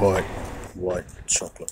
White, white chocolate.